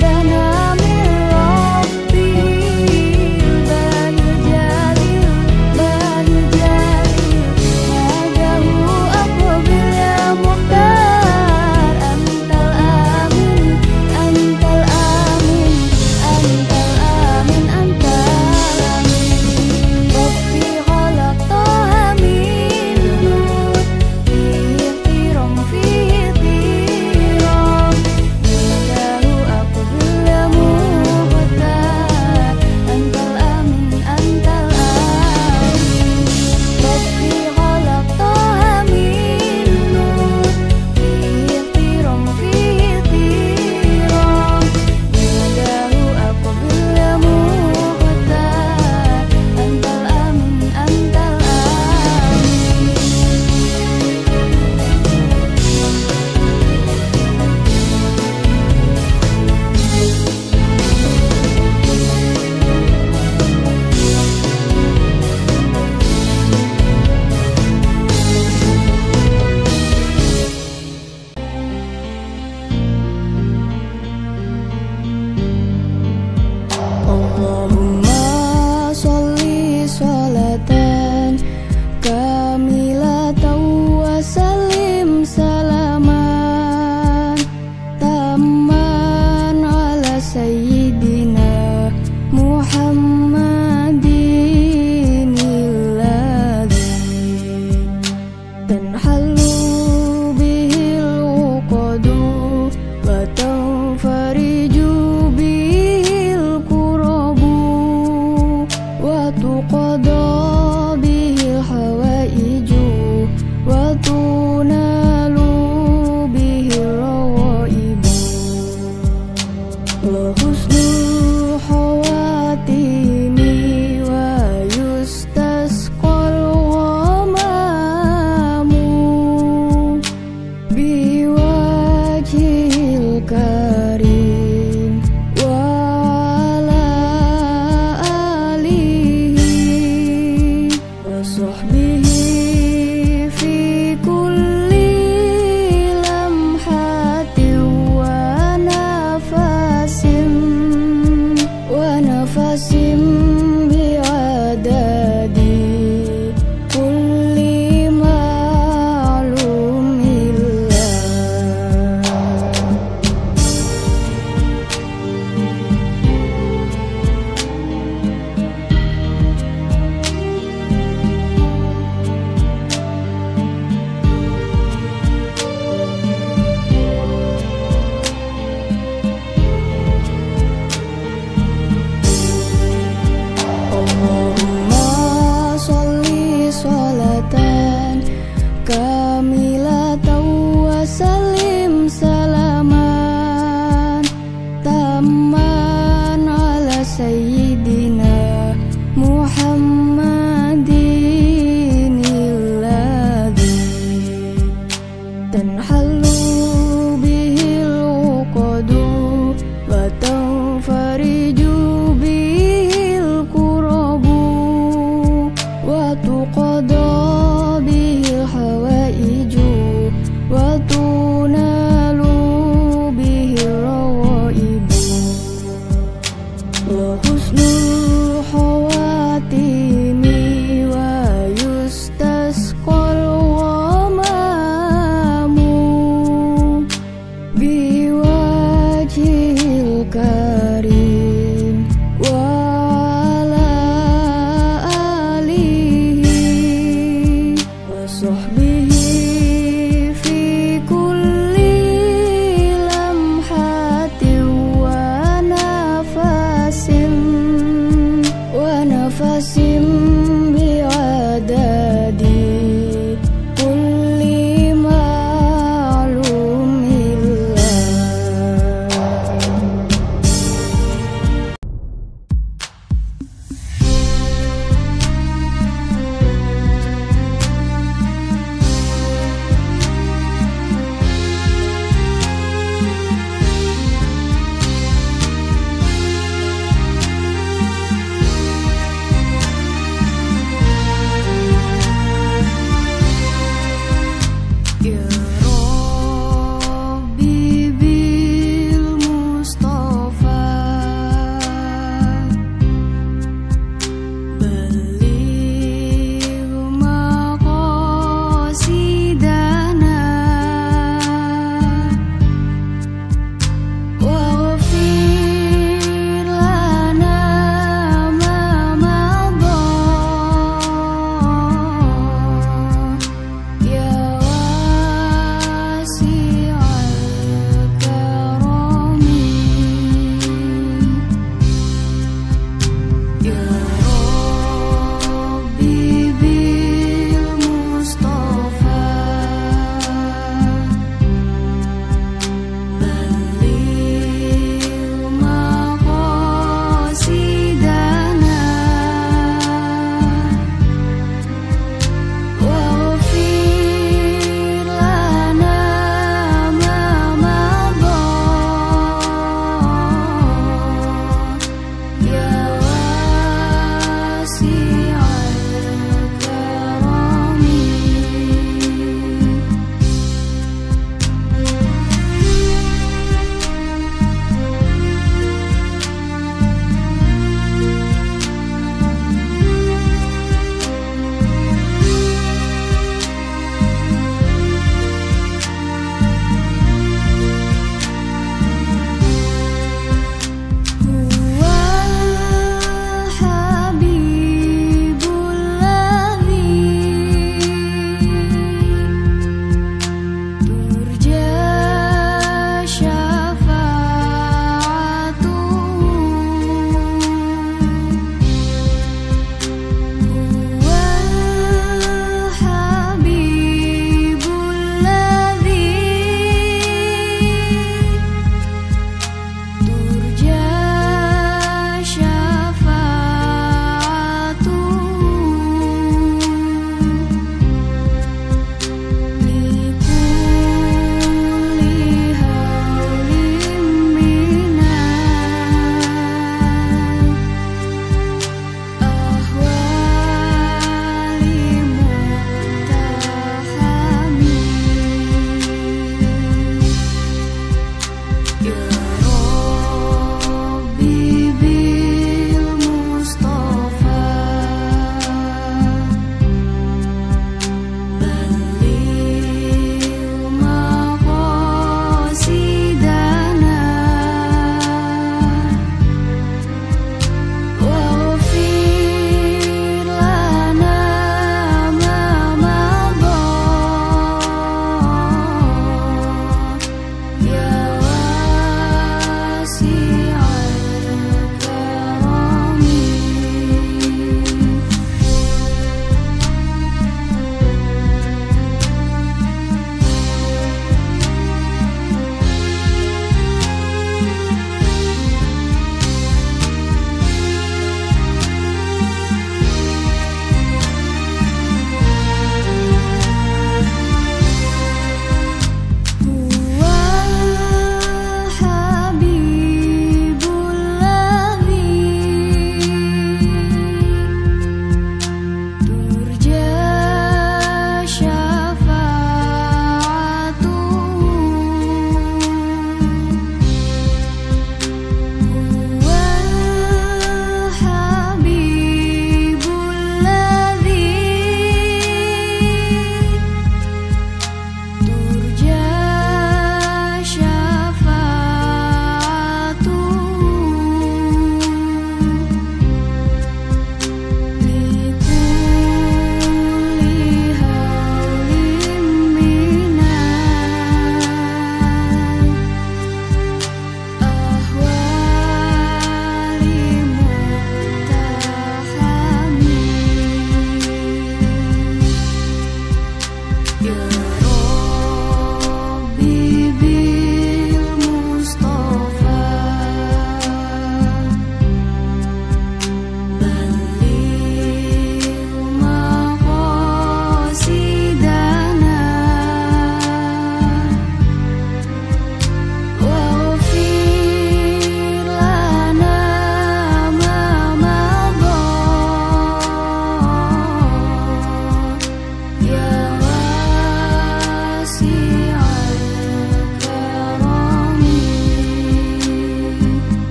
benar